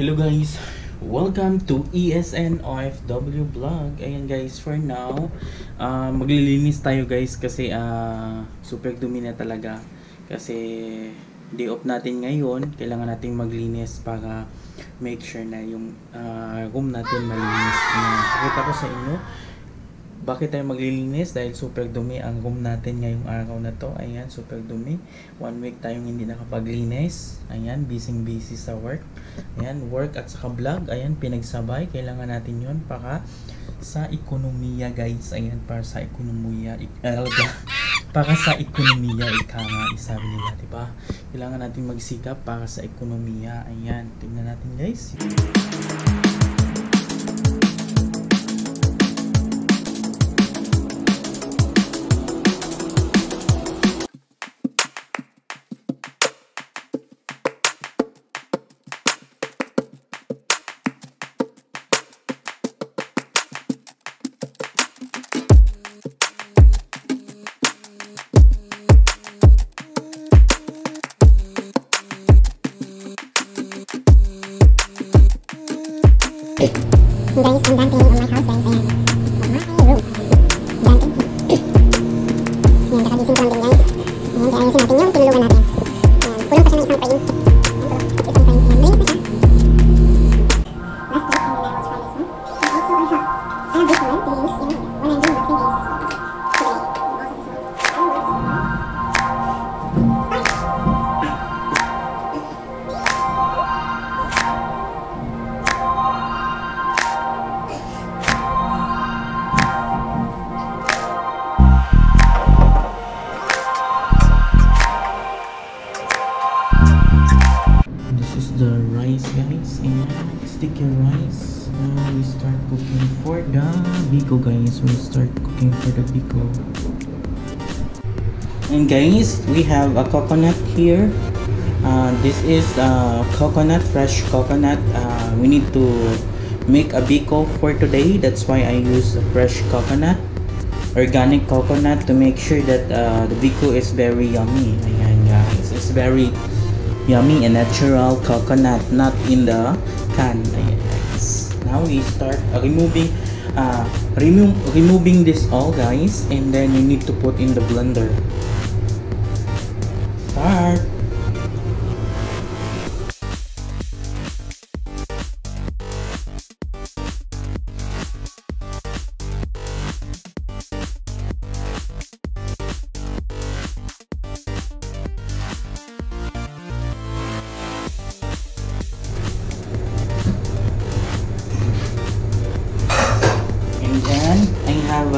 Hello guys, welcome to ESN OFW Vlog. Ayan guys, for now, ah, maglilinis tayo guys kasi ah, super dumi na talaga. Kasi day off natin ngayon, kailangan nating maglinis para make sure na yung ah, room natin malinis. Uh, pakita ko sa inyo, bakit tayo maglilinis? Dahil super dumi ang room natin ngayong araw na to. Ayan, super dumi. One week tayong hindi nakapaglinis. Ayan, busy busy sa work. Ayan, work at saka vlog. Ayan, pinagsabay. Kailangan natin yon para sa ekonomiya guys. Ayan, para sa ekonomiya. Uh, para sa ekonomiya, ika nga, isabi nila, di ba? Kailangan natin magsikap para sa ekonomiya. Ayan, tingnan natin guys. Guys, sticky rice. Now we start cooking for the biko guys. We start cooking for the biko. And guys, we have a coconut here. Uh, this is uh, coconut, fresh coconut. Uh, we need to make a biko for today. That's why I use a fresh coconut, organic coconut to make sure that uh, the biko is very yummy. Ayan guys, it's very yummy and natural coconut not in the can Ayan, guys. Now we start uh, removing uh, remove removing this all guys and then you need to put in the blender. Start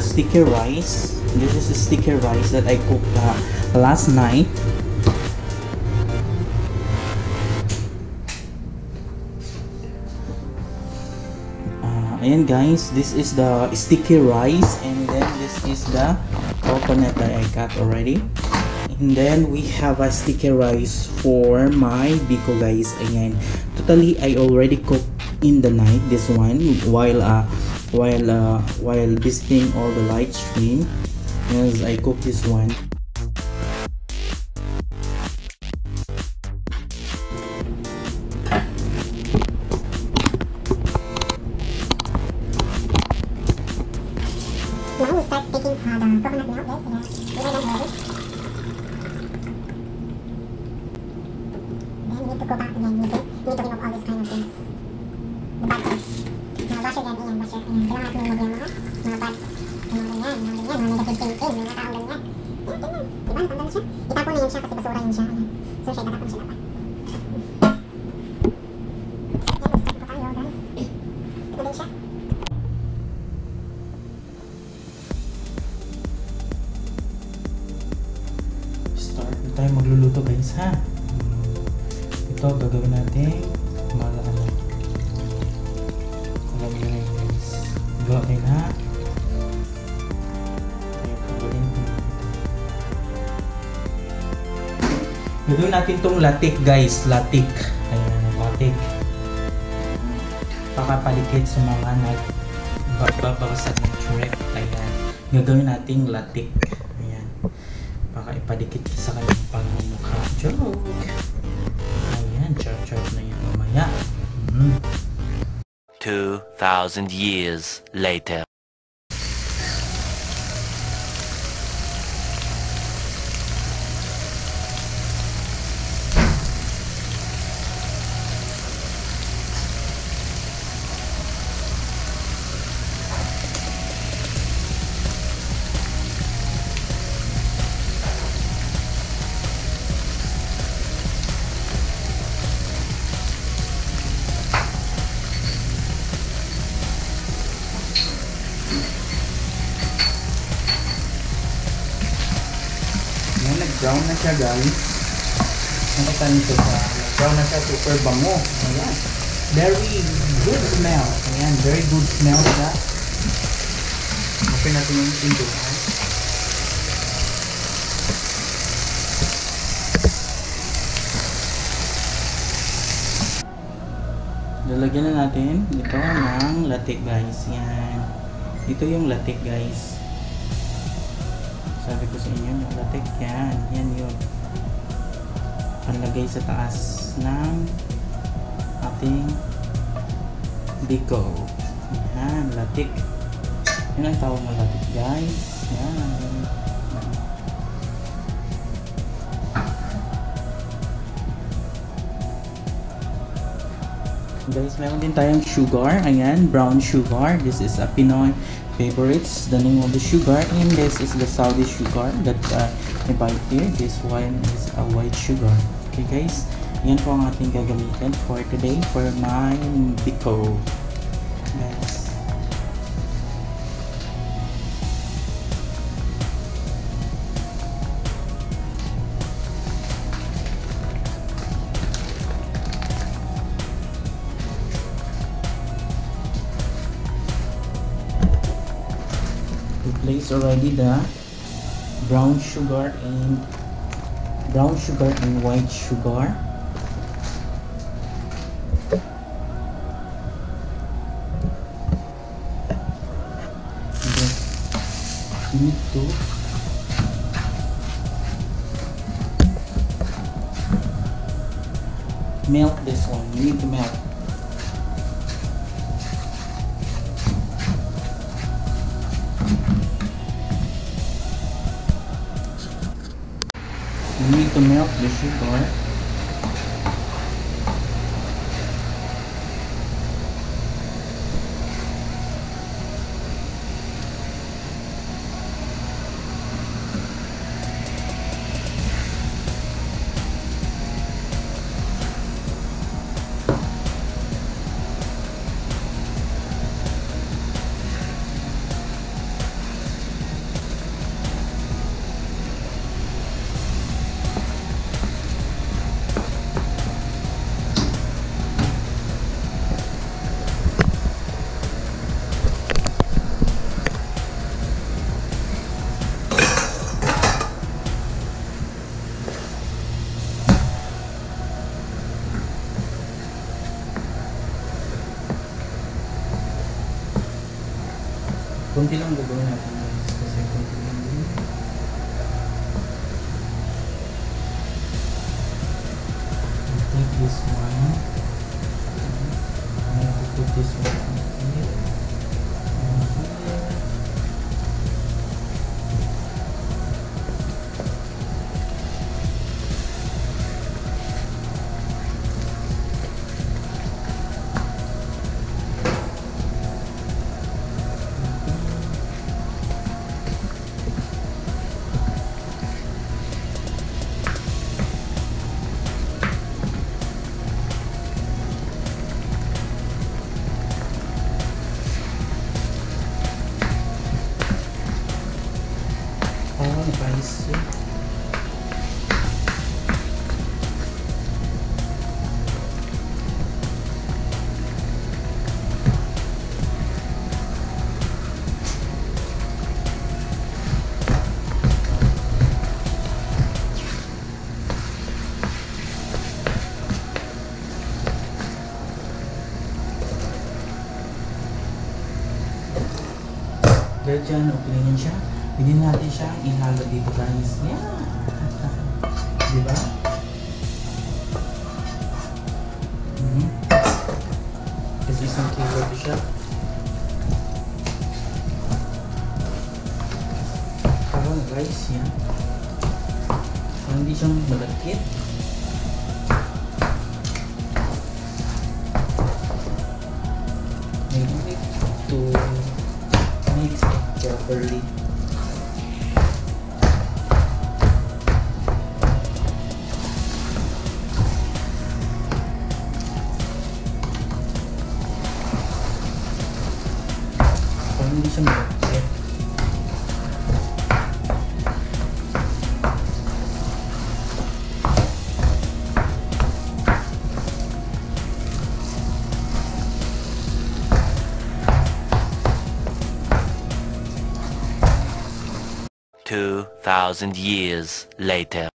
Sticky rice. This is a sticky rice that I cooked uh, last night. Uh, ayan guys. This is the sticky rice and then this is the coconut that I cut already. And then we have a sticky rice for my biko guys. Ayan. Totally I already cooked in the night this one while uh while uh while visiting all the light stream as I cook this one Now we start taking uh, the coconut milk, guys. Po tayo, guys. Ito din siya. na tayo magluluto guys ha ito gagawin natin mala gagawin natin tong latik guys. Latik. Ayan latik. Pakapalikit sa mga nag bababasag ng trek ayan. Gagawin nating latik. Ayan. Baka ipadikit sa kanyang pangmumukha. Joke. Ayan chart chart na yan mamaya. Mm. 2,000 years later. Nag-brown na siya guys. Nakita nito sa nag-brown na siya, super bango. Ayan. Very good smell. Ayan, very good smell siya. Open natin yung pintuan. Lalagyan na natin ito ng latte guys. Yan. Ito yung latte guys. Sabi ko sa inyo, latte yan. Yan yun. Panlagay sa taas ng ating biko. Yan, latik. Yan ang tawag ng latik guys. Yan. Guys, meron din tayong sugar. Ayan, brown sugar. This is a Pinoy favorites. The name of the sugar. And this is the Saudi sugar that uh, I buy here. This one is a white sugar. Okay guys, yan po ang ating gagamitin for today for my biko. Guys. Place already the brown sugar and brown sugar and white sugar. And need to melt this one you need to melt to melt the sugar. Kunti lang gagawin natin Guys. Dahil dyan, okay na siya. Pwede natin siya ihalo dito guys. Yeah! diba? Mhm. This is isang siya. Parang guys, yan. Parang hindi siyang malagkit. I need to mix it properly. 2,000 years later.